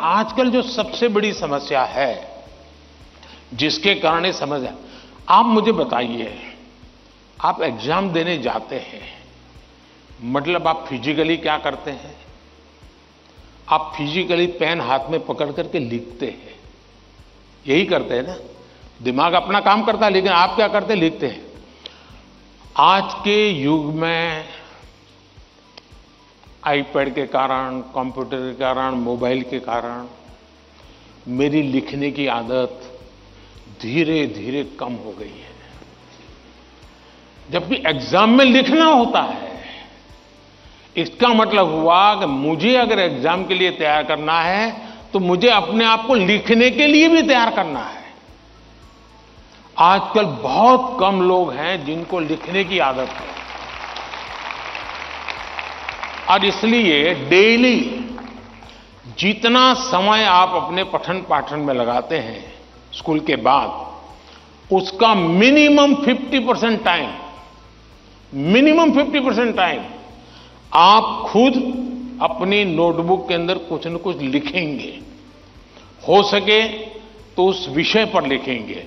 आजकल जो सबसे बड़ी समस्या है, जिसके कारण समझ आप मुझे बताइए, आप एग्ज़ाम देने जाते हैं मतलब आप फिजिकली क्या करते हैं? आप फिजिकली पेन हाथ में पकड़ करके लिखते हैं। यही करते हैं ना? दिमाग अपना काम करता है, लेकिन आप क्या करते हैं? लिखते हैं। आज के युग में आईपैड के कारण कंप्यूटर के कारण मोबाइल के कारण, मेरी लिखने की आदत धीरे धीरे कम हो गई है। जबकि एग्ज़ाम में लिखना होता है, इसका मतलब हुआ कि मुझे अगर एग्ज़ाम के लिए तैयार करना है तो मुझे अपने आप को लिखने के लिए भी तैयार करना है। आजकल बहुत कम लोग हैं जिनको लिखने की आदत है। और इसलिए डेली जितना समय आप अपने पठन पाठन में लगाते हैं, स्कूल के बाद, उसका minimum 50 percent time minimum 50 percent time आप खुद अपनी नोटबुक के अंदर कुछ न कुछ लिखेंगे। हो सके तो उस विषय पर लिखेंगे।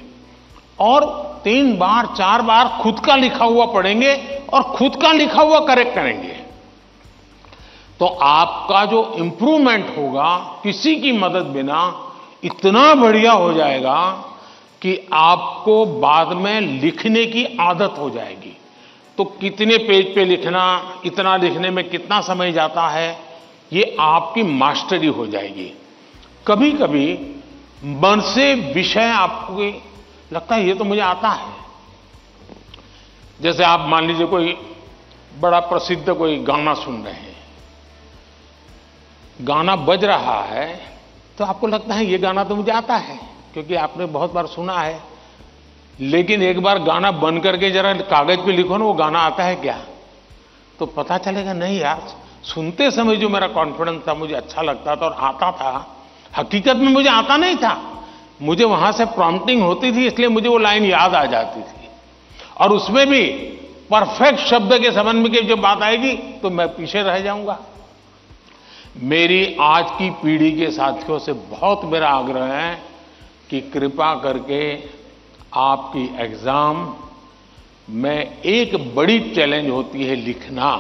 और तीन बार, चार बार खुद का लिखा हुआ पढ़ेंगे और खुद का लिखा हुआ करेक्ट करेंगे। तो आपका जो इंप्रूवमेंट होगा, किसी की मदद बिना इतना बढ़िया हो जाएगा कि आपको बाद में लिखने की आदत हो जाएगी। तो कितने पेज पे लिखना, इतना लिखने में कितना समय जाता है, ये आपकी मास्टरी हो जाएगी। कभी कभी मन से विषय आपको, लगता है ये तो मुझे आता है। जैसे आप मान लीजिए कोई बड़ा प्रसिद्ध कोई गाना सुन रहे हैं। गाना बज रहा है तो आपको लगता है ये गाना तो मुझे आता है, क्योंकि आपने बहुत बार सुना है। लेकिन एक बार गाना बन करके जरा कागज़ पे लिखो ना, वो गाना आता है क्या? तो पता चलेगा, नहीं यार, सुनते समय जो मेरा कॉन्फिडेंस था, मुझे अच्छा लगता था और आता था, हकीकत में मुझे आता नहीं था। मुझे वहाँ से प्रॉम्प्टिंग होती थी, इसलिए मुझे वो लाइन याद आ जाती थी। और उसमें भी परफेक्ट शब्द के संबंध में जब बात आएगी तो मैं पीछे रह जाऊँगा। मेरी आज की पीढ़ी के साथियों से बहुत मेरा आग्रह है कि कृपा करके आपकी एग्ज़ाम में एक बड़ी चैलेंज होती है लिखना।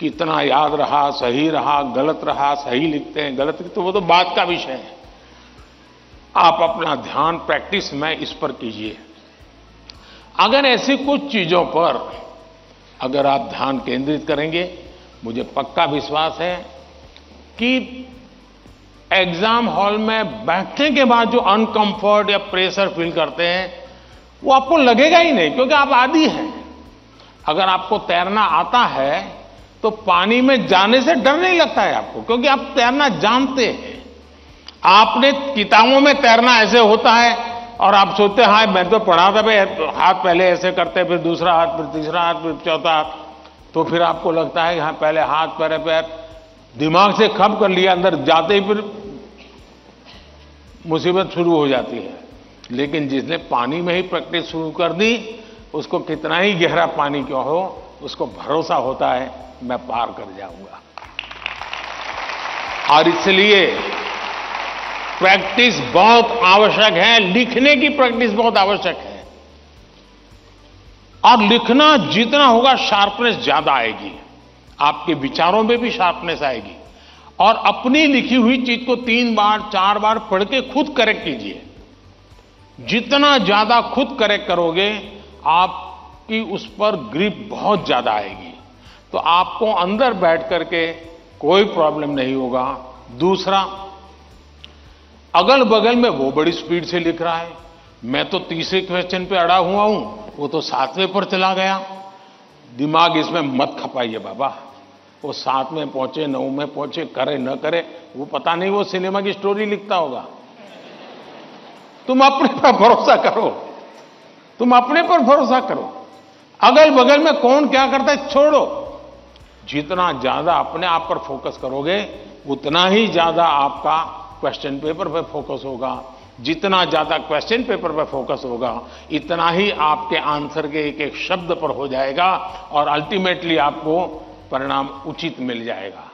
कितना याद रहा, सही रहा, गलत रहा, सही लिखते हैं, गलत लिखते तो वो तो बात का विषय है। आप अपना ध्यान प्रैक्टिस में इस पर कीजिए। अगर ऐसी कुछ चीज़ों पर अगर आप ध्यान केंद्रित करेंगे, मुझे पक्का विश्वास है कि एग्ज़ाम हॉल में बैठने के बाद जो अनकंफर्ट या प्रेशर फील करते हैं, वो आपको लगेगा ही नहीं, क्योंकि आप आदि हैं। अगर आपको तैरना आता है तो पानी में जाने से डर नहीं लगता है आपको, क्योंकि आप तैरना जानते हैं। आपने किताबों में तैरना ऐसे होता है, और आप सोचते हैं हाँ मैं तो पढ़ा था, भाई, हाथ पहले ऐसे करते, फिर दूसरा हाथ, फिर तीसरा हाथ, फिर चौथा हाथ। तो फिर आपको लगता है कि हाँ पहले हाथ, पैर पैर दिमाग से खप कर लिया, अंदर जाते ही फिर मुसीबत शुरू हो जाती है। लेकिन जिसने पानी में ही प्रैक्टिस शुरू कर दी, उसको कितना ही गहरा पानी क्यों हो, उसको भरोसा होता है, मैं पार कर जाऊँगा। और इसलिए प्रैक्टिस बहुत आवश्यक है, लिखने की प्रैक्टिस बहुत आवश्यक है। और लिखना जितना होगा, शार्पनेस ज़्यादा आएगी। आपके विचारों में भी शार्पनेस आएगी। और अपनी लिखी हुई चीज़ को तीन बार, चार बार पढ़ के खुद करेक्ट कीजिए। जितना ज़्यादा खुद करेक्ट करोगे, आपकी उस पर ग्रिप बहुत ज़्यादा आएगी। तो आपको अंदर बैठ करके कोई प्रॉब्लम नहीं होगा। दूसरा अगल बगल में वो बड़ी स्पीड से लिख रहा है। मैं तो तीसरे क्वेश्चन पे अड़ा हुआ हूँ, वो तो सातवें पर चला गया। दिमाग इसमें मत खपाइए बाबा। वो सात में पहुँचे नौ में पहुँचे, करे, न करे, वो पता नहीं, वो सिनेमा की स्टोरी लिखता होगा। तुम अपने पर भरोसा करो। तुम अपने पर भरोसा करो। अगल बगल में कौन क्या करता है, छोड़ो। जितना ज़्यादा अपने आप पर फोकस करोगे, उतना ही ज़्यादा आपका क्वेश्चन पेपर पर फोकस होगा। जितना ज़्यादा क्वेश्चन पेपर पर फोकस होगा, इतना ही आपके आंसर के एक एक शब्द पर हो जाएगा और अल्टीमेटली आपको परिणाम उचित मिल जाएगा।